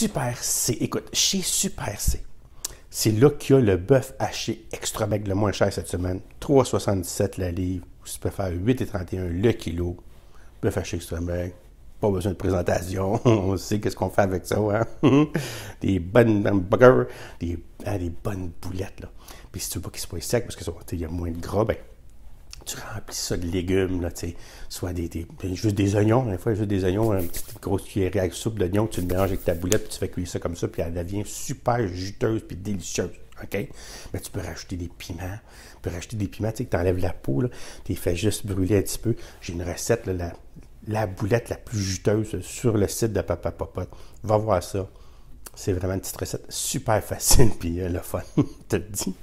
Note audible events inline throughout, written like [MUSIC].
Super C. Écoute, chez Super C, c'est là qu'il y a le bœuf haché extra maigre le moins cher cette semaine. 3,77 la livre. Tu peux faire 8,31 le kilo. Bœuf haché extra maigre. Pas besoin de présentation. [LAUGHS] On sait qu'est-ce qu'on fait avec ça. Hein? [LAUGHS] des bonnes hamburgers, des, hein, des bonnes boulettes. Là. Puis si tu veux qu'ils soient secs parce qu'il y a moins de gras, ben, tu remplis ça de légumes, là, soit des, ben, juste des oignons, des fois juste des oignons, une petite grosse cuillère à soupe d'oignons tu le mélanges avec ta boulette, puis tu fais cuire ça comme ça, puis elle devient super juteuse puis délicieuse. OK? Mais tu peux rajouter des piments. Tu peux rajouter des piments, tu sais, que tu enlèves la peau, tu les fais juste brûler un petit peu. J'ai une recette, la, la boulette la plus juteuse sur le site de Papa Popote. Va voir ça. C'est vraiment une petite recette super facile, [LAUGHS] puis euh, le fun, [LAUGHS] te le dis.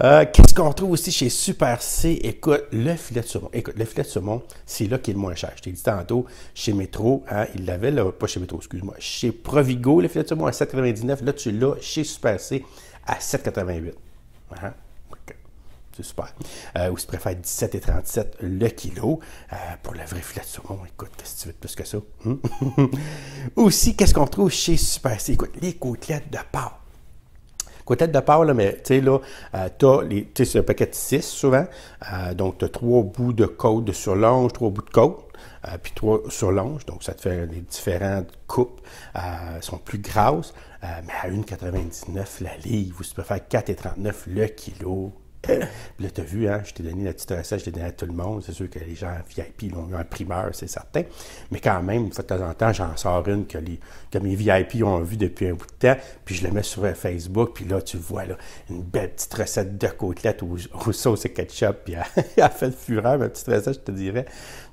Euh, qu'est-ce qu'on trouve aussi chez Super C? Écoute, le filet de saumon. Écoute, le filet de saumon, c'est là qui est le moins cher. Je t'ai dit tantôt, chez Métro, hein, il l'avait, pas chez Métro, excuse-moi, chez Provigo, le filet de saumon à 7,99. Là, tu l'as chez Super C à 7,88. C'est super. Euh, ou si tu préfères 17,37 le kilo euh, pour le vrai filet de saumon. Écoute, qu'est-ce que tu veux de plus que ça? Hein? [LAUGHS] Aussi, qu'est-ce qu'on trouve chez Super C? Écoute, les côtelettes de porc. Côtelettes de porc, là, mais tu sais, là, euh, tu as les, c'est un paquet de 6 souvent. Euh, donc, tu as trois bouts de côte de surlonge, trois bouts de côte. Puis trois surlonges, donc ça te fait des différentes coupes, sont plus grasses, mais à 1,99 la livre, ou tu peux faire 4,39 le kilo, puis là, tu as vu, hein, je t'ai donné la petite recette, je t'ai donné à tout le monde. C'est sûr que les gens VIP l'ont eu en primeur, c'est certain. Mais quand même, de temps en temps, j'en sors une que, les, que mes VIP ont vu depuis un bout de temps. Puis je la mets sur Facebook. Puis là, tu vois là, une belle petite recette de côtelettes au, au sauce et ketchup. Puis elle, [LAUGHS] fait de fureur, ma petite recette, je te dirais.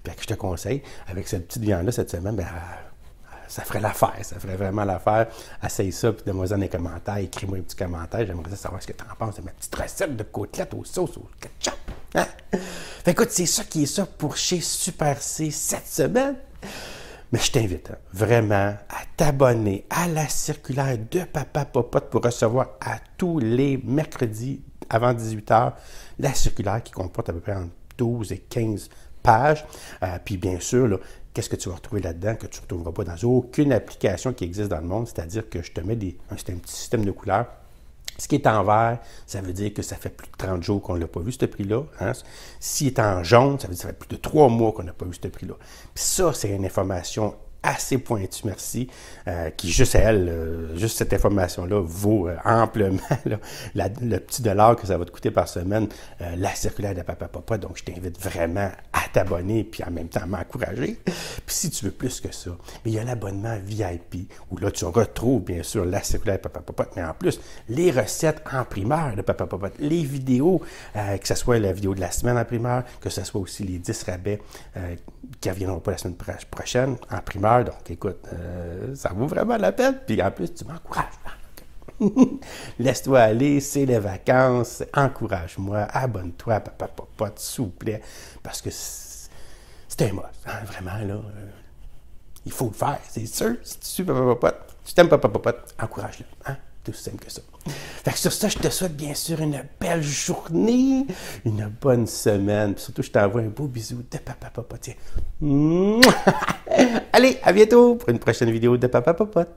Puis je te conseille, avec cette petite viande-là cette semaine, ben, ça ferait l'affaire, ça ferait vraiment l'affaire. Essaye ça, puis donne-moi dans les commentaires, écris-moi un petit commentaire. J'aimerais savoir ce que tu en penses de ma petite recette de côtelettes aux sauces au ketchup. Hein? Fait écoute, c'est ça qui est ça pour chez Super C cette semaine. Mais je t'invite hein, vraiment à t'abonner à la circulaire de Papa Popote pour recevoir à tous les mercredis avant 18h la circulaire qui comporte à peu près entre 12 et 15 pages. Euh, puis bien sûr, là, qu'est-ce que tu vas retrouver là-dedans que tu ne retrouveras pas dans aucune application qui existe dans le monde? C'est-à-dire que je te mets un, petit système de couleurs. Ce qui est en vert, ça veut dire que ça fait plus de 30 jours qu'on ne l'a pas vu, ce prix-là. Hein? S'il est en jaune, ça veut dire que ça fait plus de 3 mois qu'on n'a pas vu ce prix-là. Puis ça, c'est une information assez pointue, merci, euh, qui juste elle, euh, juste cette information-là vaut euh, amplement [LAUGHS] le petit dollar que ça va te coûter par semaine, la circulaire de Papa Papa. Donc, je t'invite vraiment à t'abonner puis en même temps m'encourager. Puis si tu veux plus que ça, mais il y a l'abonnement VIP où là, tu retrouves bien sûr la circulaire de Papa Papa, mais en plus, les recettes en primeur de Papa Papa, les vidéos, que ce soit la vidéo de la semaine en primeur, que ce soit aussi les 10 rabais qui ne reviendront pas la semaine prochaine en primeur donc, écoute, euh, ça vaut vraiment la peine. Puis en plus, tu m'encourages. [LAUGHS] Laisse-toi aller, c'est les vacances. Encourage-moi, abonne-toi, papa, papa, s'il vous plaît. Parce que c'est un must, hein, vraiment, là. Il faut le faire, c'est sûr. Si tu suis papa, papa, tu t'aimes papa, papa, encourage-le. Hein? Tout simple que ça. Fait que sur ça, je te souhaite bien sûr une belle journée, une bonne semaine. Puis surtout, je t'envoie un beau bisou de papa papa. [LAUGHS] Allez, à bientôt pour une prochaine vidéo de papa papa.